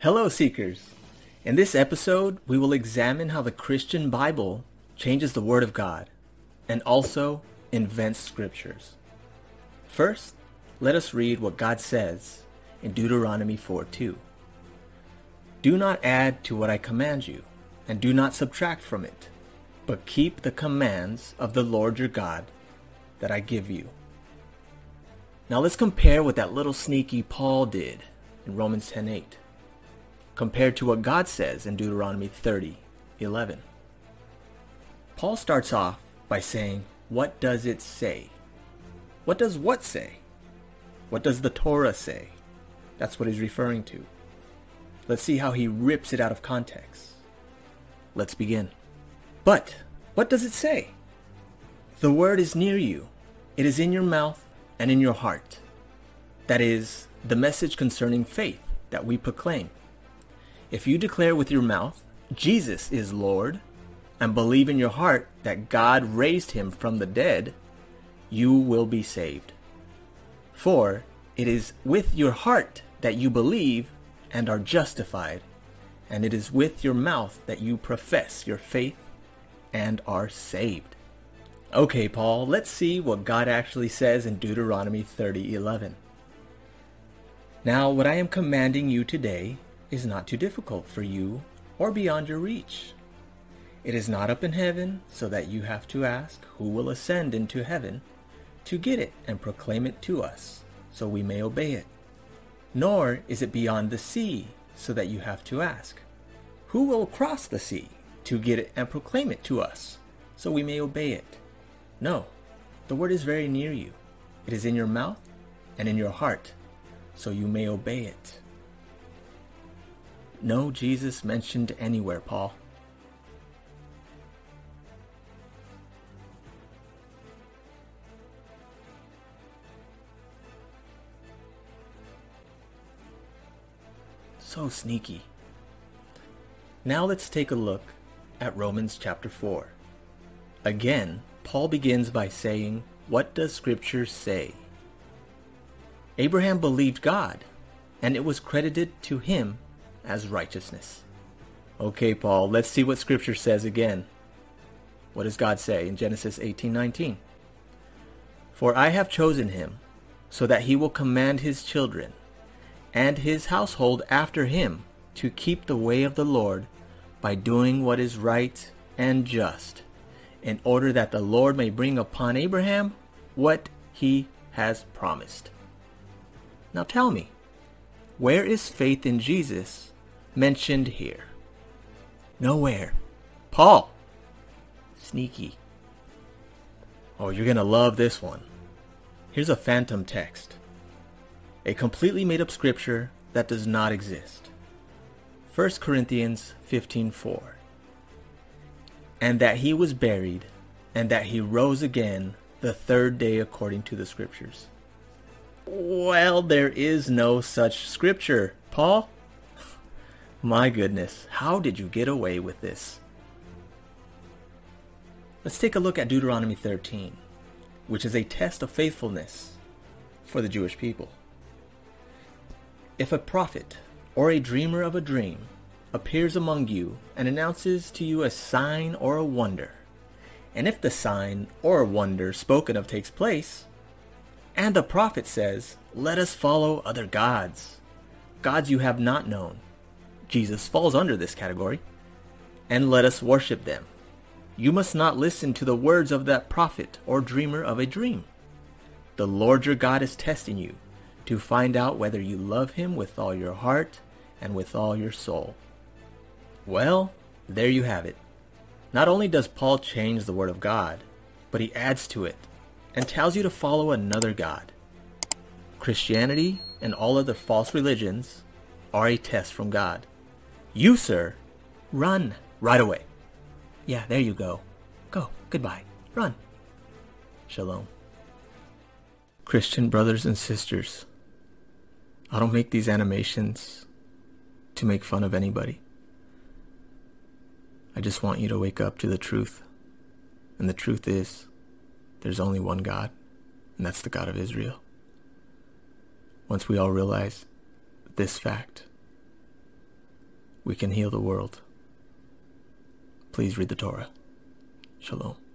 Hello, Seekers! In this episode, we will examine how the Christian Bible changes the Word of God and also invents scriptures. First, let us read what God says in Deuteronomy 4:2. Do not add to what I command you, and do not subtract from it, but keep the commands of the Lord your God that I give you. Now let's compare what that little sneaky Paul did in Romans 10:8 compared to what God says in Deuteronomy 30:11. Paul starts off by saying, "What does it say?" What does what say? What does the Torah say? That's what he's referring to. Let's see how he rips it out of context. Let's begin. But what does it say? The word is near you. It is in your mouth and in your heart. That is the message concerning faith that we proclaim. If you declare with your mouth, Jesus is Lord, and believe in your heart that God raised him from the dead, you will be saved. For it is with your heart that you believe and are justified, and it is with your mouth that you profess your faith and are saved. Okay, Paul, let's see what God actually says in Deuteronomy 30:11. Now, what I am commanding you today is not too difficult for you or beyond your reach. It is not up in heaven, so that you have to ask who will ascend into heaven to get it and proclaim it to us, so we may obey it. Nor is it beyond the sea, so that you have to ask who will cross the sea to get it and proclaim it to us, so we may obey it. No, the word is very near you. It is in your mouth and in your heart, so you may obey it. No Jesus mentioned anywhere, Paul. So sneaky. Now let's take a look at Romans chapter 4. Again, Paul begins by saying, What does Scripture say? Abraham believed God, and it was credited to him as righteousness. Okay, Paul, let's see what Scripture says again. What does God say in Genesis 18:19? For I have chosen him, so that he will command his children and his household after him to keep the way of the Lord by doing what is right and just, in order that the Lord may bring upon Abraham what he has promised. Now tell me, where is faith in Jesus mentioned here? Nowhere. Paul. Sneaky. Oh, you're to love this one. Here's a phantom text. A completely made up scripture that does not exist. 1 Corinthians 15:4. And that he was buried and that he rose again the third day according to the scriptures. Well, there is no such scripture, Paul. My goodness, how did you get away with this? Let's take a look at Deuteronomy 13, which is a test of faithfulness for the Jewish people. If a prophet or a dreamer of a dream appears among you and announces to you a sign or a wonder, and if the sign or wonder spoken of takes place, and the prophet says, Let us follow other gods, gods you have not known, Jesus falls under this category, and let us worship them. You must not listen to the words of that prophet or dreamer of a dream. The Lord your God is testing you to find out whether you love him with all your heart and with all your soul. Well, there you have it. Not only does Paul change the Word of God, but he adds to it and tells you to follow another God. Christianity and all other false religions are a test from God. You, sir, run right away. Yeah, there you go. Go. Goodbye. Run. Shalom. Christian brothers and sisters, I don't make these animations to make fun of anybody. I just want you to wake up to the truth. And the truth is, there's only one God, and that's the God of Israel. Once we all realize this fact, we can heal the world. Please read the Torah. Shalom.